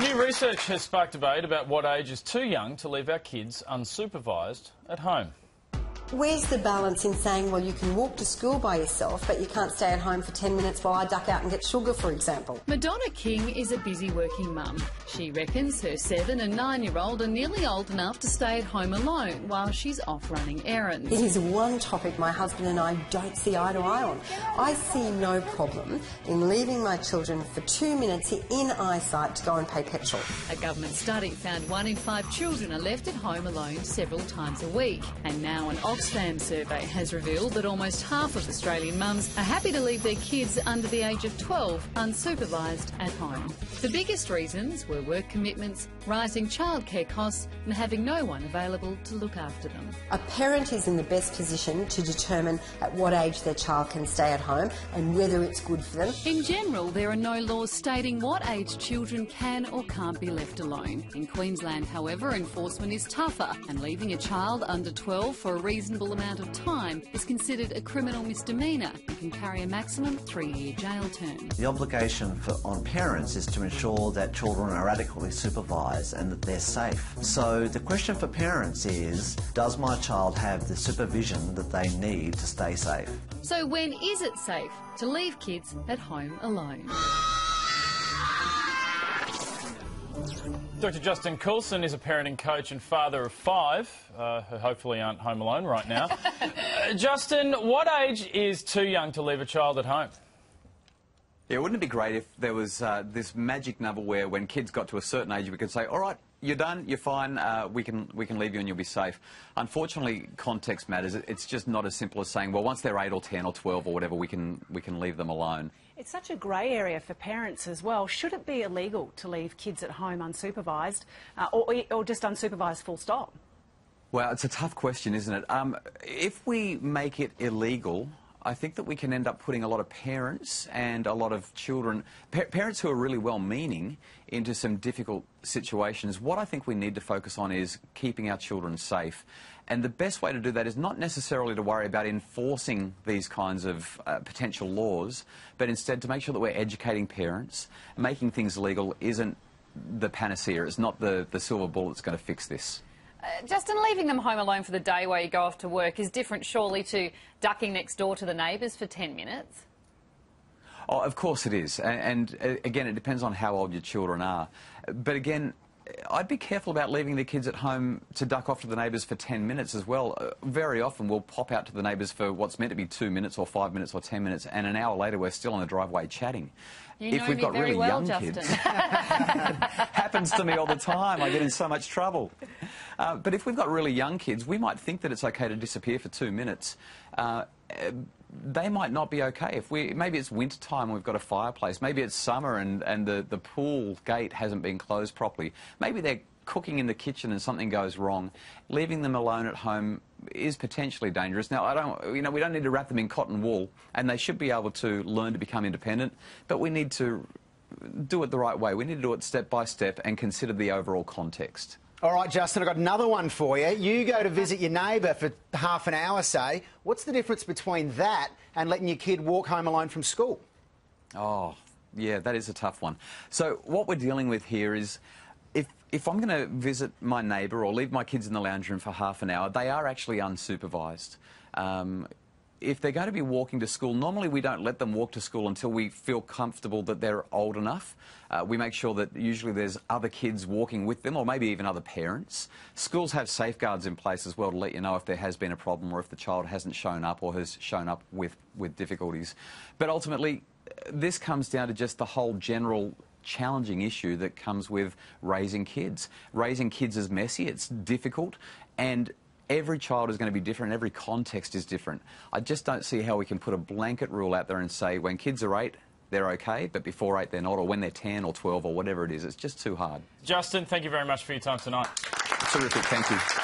New research has sparked debate about what age is too young to leave our kids unsupervised at home. Where's the balance in saying, well, you can walk to school by yourself, but you can't stay at home for 10 minutes while I duck out and get sugar, for example? Madonna King is a busy working mum. She reckons her seven and nine year old are nearly old enough to stay at home alone while she's off running errands. It is one topic my husband and I don't see eye to eye on. I see no problem in leaving my children for two minutes in eyesight to go and pay petrol. A government study found one in five children are left at home alone several times a week. And now an Oxfam survey has revealed that almost half of Australian mums are happy to leave their kids under the age of 12 unsupervised at home. The biggest reasons were work commitments, rising childcare costs, and having no one available to look after them. A parent is in the best position to determine at what age their child can stay at home and whether it's good for them. In general, there are no laws stating what age children can or can't be left alone. In Queensland, however, enforcement is tougher, and leaving a child under 12 for a reasonable amount of time is considered a criminal misdemeanour and can carry a maximum three-year jail term. The obligation for, on parents is to ensure that children are adequately supervised and that they're safe. So the question for parents is, does my child have the supervision that they need to stay safe? So when is it safe to leave kids at home alone? Dr. Justin Coulson is a parenting coach and father of five, uh, who hopefully aren't home alone right now. uh, Justin, what age is too young to leave a child at home? Yeah, wouldn't it be great if there was uh, this magic number where when kids got to a certain age we could say, all right, you're done, you're fine, uh, we, can, we can leave you and you'll be safe. Unfortunately, context matters. It's just not as simple as saying, well, once they're 8 or 10 or 12 or whatever, we can, we can leave them alone. It's such a grey area for parents as well. Should it be illegal to leave kids at home unsupervised uh, or, or just unsupervised full stop? Well, it's a tough question, isn't it? Um, if we make it illegal, I think that we can end up putting a lot of parents and a lot of children, pa parents who are really well-meaning, into some difficult situations. What I think we need to focus on is keeping our children safe. And the best way to do that is not necessarily to worry about enforcing these kinds of uh, potential laws, but instead to make sure that we're educating parents. Making things legal isn't the panacea. It's not the, the silver bullet that's going to fix this. Uh, Justin, leaving them home alone for the day while you go off to work is different, surely, to ducking next door to the neighbours for 10 minutes? Oh, of course it is. And, and uh, again, it depends on how old your children are. But again, I'd be careful about leaving the kids at home to duck off to the neighbours for 10 minutes as well. Uh, very often we'll pop out to the neighbours for what's meant to be two minutes or five minutes or 10 minutes, and an hour later we're still on the driveway chatting. You if know we've me got very really well, young Justin. kids, happens to me all the time. I get in so much trouble. Uh, but if we've got really young kids, we might think that it's okay to disappear for two minutes. Uh, they might not be okay. If we maybe it's winter time we've got a fireplace. Maybe it's summer and, and the, the pool gate hasn't been closed properly. Maybe they're cooking in the kitchen and something goes wrong. Leaving them alone at home is potentially dangerous. Now, I don't, you know, we don't need to wrap them in cotton wool, and they should be able to learn to become independent. But we need to do it the right way. We need to do it step by step and consider the overall context. All right, Justin, I've got another one for you. You go to visit your neighbour for half an hour, say. What's the difference between that and letting your kid walk home alone from school? Oh, yeah, that is a tough one. So what we're dealing with here is if, if I'm going to visit my neighbour or leave my kids in the lounge room for half an hour, they are actually unsupervised. Um, if they're going to be walking to school, normally we don't let them walk to school until we feel comfortable that they're old enough. Uh, we make sure that usually there's other kids walking with them or maybe even other parents. Schools have safeguards in place as well to let you know if there has been a problem or if the child hasn't shown up or has shown up with, with difficulties. But ultimately, this comes down to just the whole general challenging issue that comes with raising kids. Raising kids is messy, it's difficult, and every child is going to be different, every context is different. I just don't see how we can put a blanket rule out there and say when kids are eight, they're okay, but before eight, they're not, or when they're 10 or 12 or whatever it is. It's just too hard. Justin, thank you very much for your time tonight. Terrific, thank you.